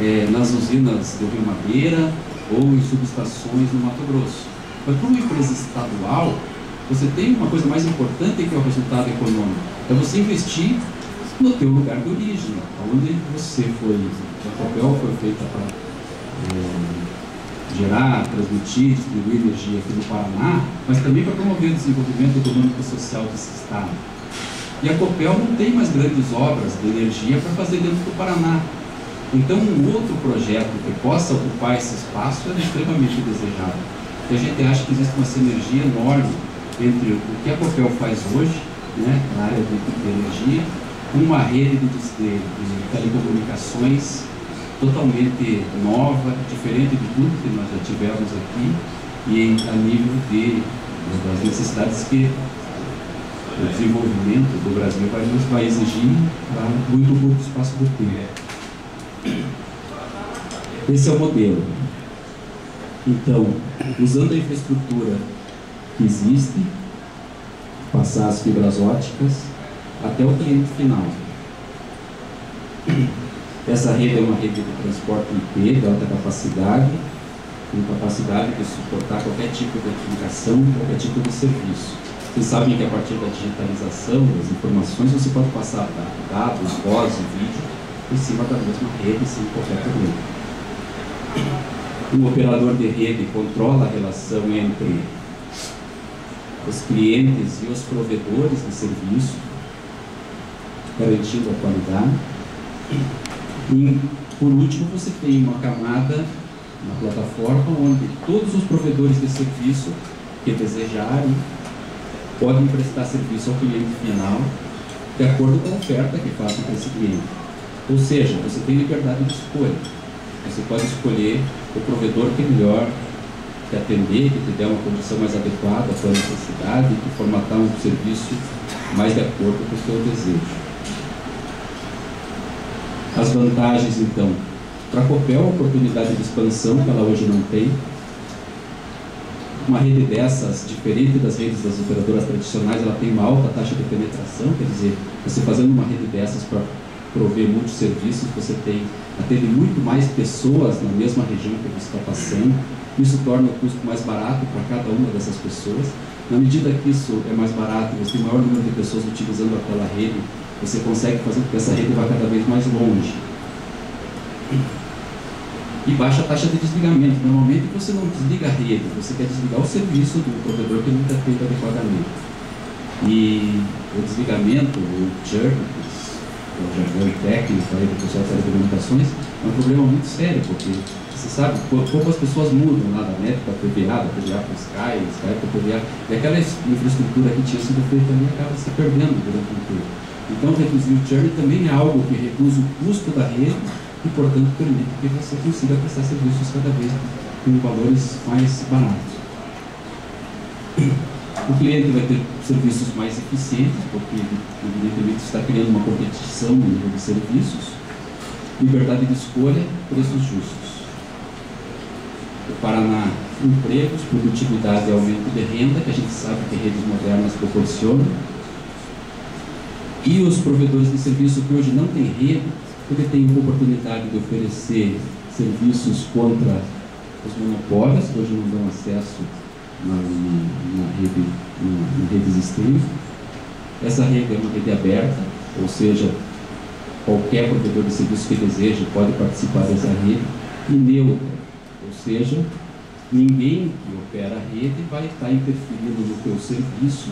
é, nas usinas do Rio Madeira ou em subestações no Mato Grosso. Mas para uma empresa estadual, você tem uma coisa mais importante que é o resultado econômico. É você investir no teu lugar de origem, onde você foi, a papel foi feita para é, gerar, transmitir, distribuir energia aqui no Paraná, mas também para promover o desenvolvimento econômico e social desse estado. E a Copel não tem mais grandes obras de energia para fazer dentro do Paraná. Então, um outro projeto que possa ocupar esse espaço é extremamente desejado. E a gente acha que existe uma sinergia enorme entre o que a Copel faz hoje, né, na área de, de energia, com uma rede de, de, de telecomunicações totalmente nova, diferente de tudo que nós já tivemos aqui, e a nível de, das necessidades que o desenvolvimento do Brasil vai, vai exigir para muito curto espaço do tempo. Esse é o modelo. Então, usando a infraestrutura que existe, passar as fibras óticas até o cliente final. Essa rede é uma rede de transporte IP de alta capacidade, com capacidade de suportar qualquer tipo de aplicação, qualquer tipo de serviço. Vocês sabem que a partir da digitalização das informações você pode passar dados, voz e vídeo em cima da mesma rede sem qualquer problema. O operador de rede controla a relação entre os clientes e os provedores de serviço, garantindo a qualidade. E, por último, você tem uma camada na plataforma onde todos os provedores de serviço que desejarem podem prestar serviço ao cliente final de acordo com a oferta que façam para esse cliente. Ou seja, você tem liberdade de escolha. Você pode escolher o provedor que é melhor te atender, que te der uma condição mais adequada à tua necessidade, que formatar um serviço mais de acordo com o teu desejo. As vantagens, então, para Copel, a oportunidade de expansão que ela hoje não tem, uma rede dessas, diferente das redes das operadoras tradicionais, ela tem uma alta taxa de penetração, quer dizer, você fazendo uma rede dessas para prover muitos serviços, você tem atende muito mais pessoas na mesma região que você está passando, isso torna o custo mais barato para cada uma dessas pessoas. Na medida que isso é mais barato, você tem maior número de pessoas utilizando aquela rede, você consegue fazer com que essa rede vá cada vez mais longe e baixa a taxa de desligamento. Normalmente você não desliga a rede, você quer desligar o serviço do provedor que não está feito adequadamente. E o desligamento, o churn, o jargão técnico aí do pessoal telecomunicações, é um problema muito sério, porque você sabe, poucas pessoas mudam lá da NET para PVA, da PVA para o Sky, Sky para PVA, e aquela infraestrutura que tinha sido feita ali acaba se perdendo durante um tempo. Então, reduzir o churn também é algo que reduz o custo da rede e, portanto, permite que você consiga prestar serviços cada vez com valores mais baratos. O cliente vai ter serviços mais eficientes, porque, evidentemente, está criando uma competição no nível de serviços, liberdade de escolha, preços justos. O Paraná, empregos, produtividade e aumento de renda, que a gente sabe que redes modernas proporcionam. E os provedores de serviço que hoje não têm rede, tem a oportunidade de oferecer serviços contra os monopólios, que hoje não dão acesso na, na, rede, na, na rede existente. Essa rede é uma rede aberta, ou seja, qualquer provedor de serviço que deseja pode participar dessa rede, e neutra, ou seja, ninguém que opera a rede vai estar interferindo no teu serviço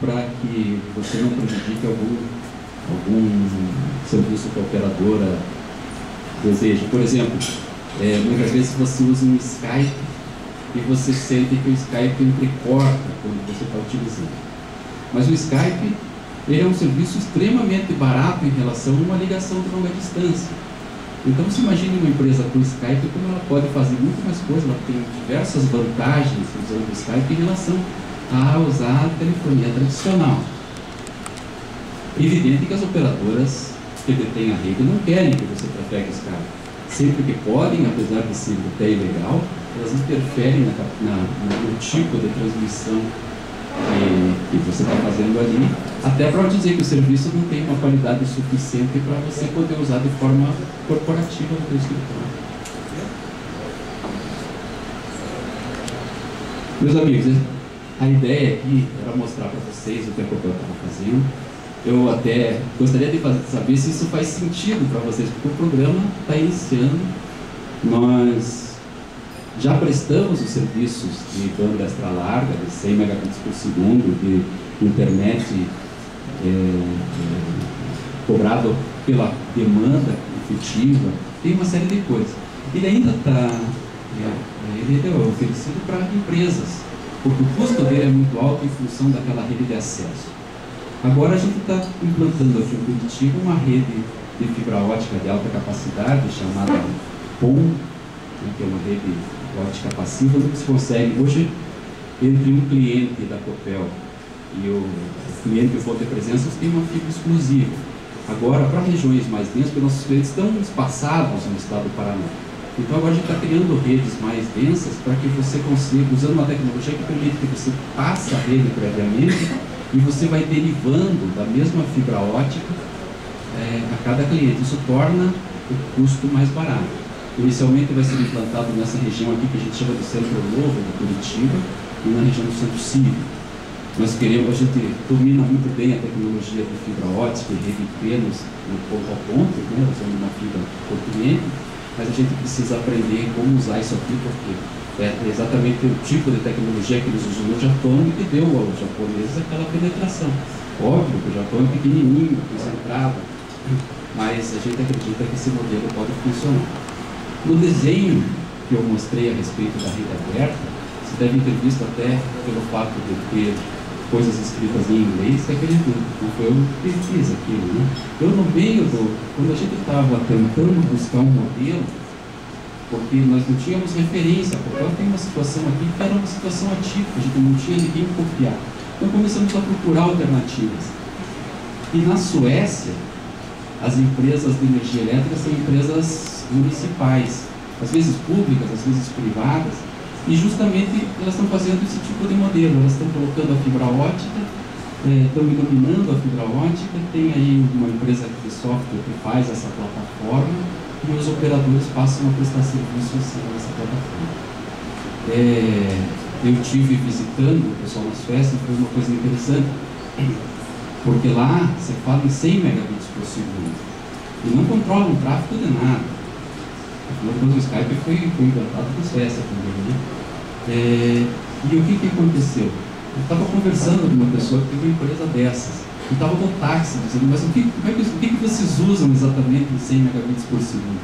para que você não prejudique algum algum serviço que a operadora deseja. Por exemplo, é, muitas vezes você usa um Skype e você sente que o Skype entrecorta quando você está utilizando. Mas o Skype ele é um serviço extremamente barato em relação a uma ligação de longa distância. Então, se imagine uma empresa com Skype, como ela pode fazer muito mais coisas, ela tem diversas vantagens usando o Skype em relação a usar a telefonia tradicional. Evidente que as operadoras que detêm a rede não querem que você trafegue caras. Sempre que podem, apesar de ser até ilegal, elas interferem na, na, no tipo de transmissão que, que você está fazendo ali, até para dizer que o serviço não tem uma qualidade suficiente para você poder usar de forma corporativa no seu escritório. Meus amigos, a ideia aqui era mostrar para vocês o que a Copel estava fazendo. Eu até gostaria de saber se isso faz sentido para vocês, porque o programa está iniciando. Nós já prestamos os serviços de banda extra larga, de 100 megabits por segundo, de internet é, é, cobrado pela demanda efetiva, tem uma série de coisas. Ele ainda está é, ele é oferecido para empresas, porque o custo dele é muito alto em função daquela rede de acesso. Agora a gente está implantando aqui em Curitiba uma rede de fibra ótica de alta capacidade chamada POM, né, que é uma rede ótica passiva, onde se consegue hoje entre um cliente da Copel e o cliente que for ter presença, tem uma fibra exclusiva. Agora, para regiões mais densas, porque nossos clientes estão espaçados no estado do Paraná. Então agora a gente está criando redes mais densas para que você consiga, usando uma tecnologia que permite que você passe a rede previamente e você vai derivando da mesma fibra ótica é, a cada cliente. Isso torna o custo mais barato. Inicialmente vai ser implantado nessa região aqui que a gente chama de Centro Novo, de Curitiba, e na região do Centro Cívico. Nós queremos, a gente domina muito bem a tecnologia de fibra ótica e rede penos no ponto a ponto, né, usando uma fibra por cliente mas a gente precisa aprender como usar isso aqui, porque é exatamente o tipo de tecnologia que eles usam no Japão e que deu aos japoneses aquela penetração. Óbvio que o Japão é pequenininho, concentrado, mas a gente acredita que esse modelo pode funcionar. No desenho que eu mostrei a respeito da rede aberta, você deve ter visto até pelo fato de ter coisas escritas em inglês, que aquele não foi eu que fiz aquilo, né? Eu no meio do, quando a gente estava tentando buscar um modelo, porque nós não tínhamos referência, porque eu tenho uma situação aqui que era uma situação atípica, a gente não tinha ninguém copiar. Então começamos a procurar alternativas. E na Suécia, as empresas de energia elétrica são empresas municipais, às vezes públicas, às vezes privadas, e justamente elas estão fazendo esse tipo de modelo, elas estão colocando a fibra ótica, é, estão iluminando a fibra ótica, tem aí uma empresa de software que faz essa plataforma e os operadores passam a prestar serviço assim nessa plataforma. É, eu tive visitando o pessoal nas festas, foi uma coisa interessante, porque lá você fala em 100 megabits por segundo e não controla o tráfego de nada. O Skype foi, foi inventado por Suécia também, né? É, e o que, que aconteceu? Eu estava conversando com uma pessoa que tem uma empresa dessas. E estava no táxi dizendo, mas o que, como é que, o que, que vocês usam exatamente em 100 megabits por segundo?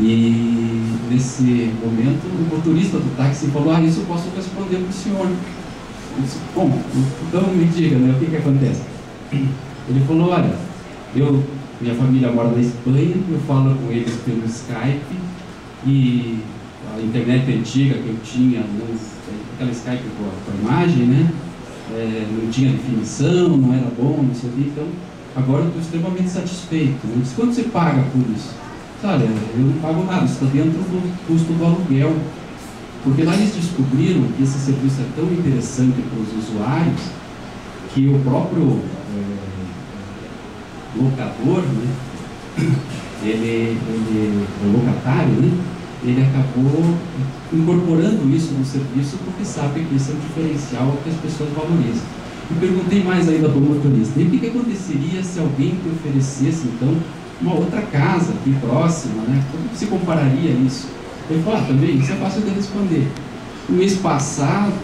E nesse momento o motorista do táxi falou, ah, isso eu posso responder para o senhor. Eu disse, bom, então me diga, né, o que, que acontece? Ele falou, olha, eu, minha família mora na Espanha, eu falo com eles pelo Skype e a internet antiga que eu tinha, aquela Skype com a, imagem, né? É, não tinha definição, não era bom, não sei o que, então agora eu estou extremamente satisfeito. Né? Quanto você paga por isso? Olha, eu não pago nada, está dentro do custo do aluguel. Porque lá eles descobriram que esse serviço é tão interessante para os usuários que o próprio locador, né, ele, ele, o locatário, né, ele acabou incorporando isso no serviço porque sabe que isso é um diferencial que as pessoas valorizam. E perguntei mais ainda para o motorista, e o que, que aconteceria se alguém te oferecesse, então, uma outra casa aqui próxima, né? Como se compararia isso? Ele falou, ah, também, isso é fácil de responder. No mês passado,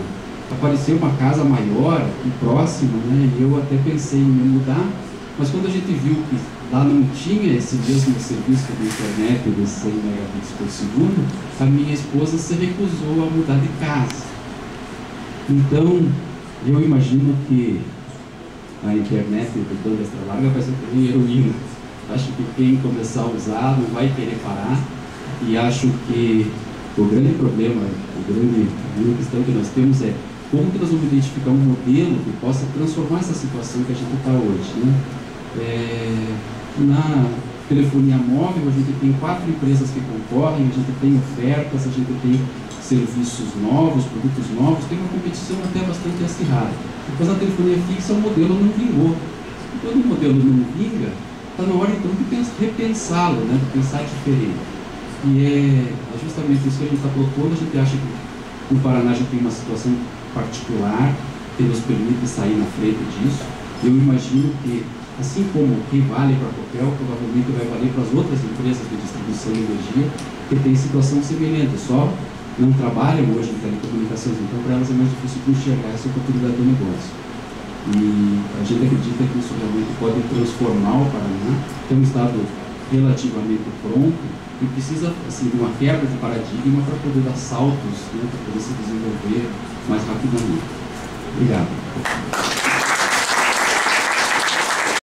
apareceu uma casa maior e próxima, né? E eu até pensei em me mudar, mas quando a gente viu que lá não tinha esse mesmo serviço de internet de 100 megabits por segundo, a minha esposa se recusou a mudar de casa. Então, eu imagino que a internet do banda extra larga vai ser também heroína. Acho que quem começar a usar não vai querer parar e acho que o grande problema, o grande, a grande questão que nós temos é como que nós vamos identificar um modelo que possa transformar essa situação que a gente está hoje. Né? É, na telefonia móvel, a gente tem quatro empresas que concorrem, a gente tem ofertas, a gente tem serviços novos, produtos novos, tem uma competição até bastante acirrada. Depois a telefonia fixa, o modelo não vingou. Quando o modelo não vinga, está na hora então de repensá-lo, né, de pensar diferente. E é, é justamente isso que a gente está propondo, a gente acha que o Paraná já tem uma situação particular que nos permite sair na frente disso. Eu imagino que Assim como o que vale para papel, provavelmente vai valer para as outras empresas de distribuição de energia que têm situação semelhante, só não trabalham hoje em telecomunicações, então para elas é mais difícil enxergar essa oportunidade do negócio. E a gente acredita que isso realmente pode transformar o Paraná, que é um estado relativamente pronto e precisa assim, de uma quebra de paradigma para poder dar saltos, né, para poder se desenvolver mais rapidamente. Obrigado.